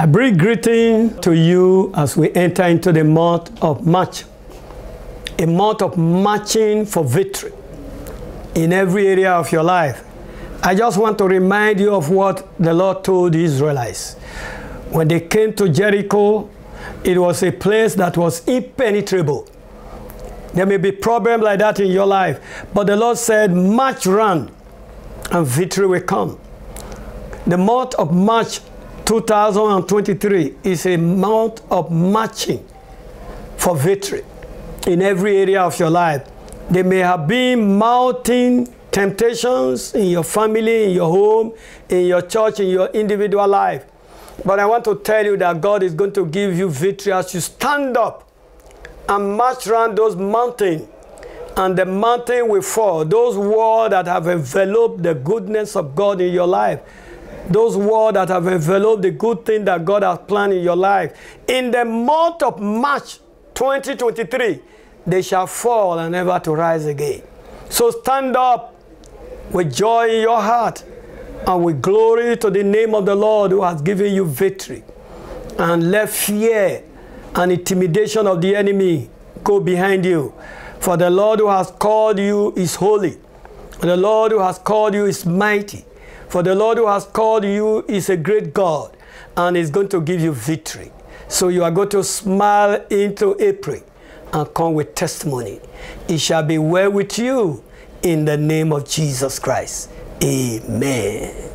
I bring greeting to you as we enter into the month of March, a month of marching for victory in every area of your life. I just want to remind you of what the Lord told the Israelites. When they came to Jericho, it was a place that was impenetrable. There may be problems like that in your life, but the Lord said, march round and victory will come. The month of March 2023 is a month of marching for victory in every area of your life. There may have been mounting temptations in your family, in your home, in your church, in your individual life. But I want to tell you that God is going to give you victory as you stand up and march around those mountains. And the mountain will fall. Those walls that have enveloped the goodness of God in your life those words that have enveloped the good thing that God has planned in your life. In the month of March 2023, they shall fall and never to rise again. So stand up with joy in your heart and with glory to the name of the Lord who has given you victory. And let fear and intimidation of the enemy go behind you. For the Lord who has called you is holy. The Lord who has called you is mighty. For the Lord who has called you is a great God and is going to give you victory. So you are going to smile into April and come with testimony. It shall be well with you in the name of Jesus Christ. Amen.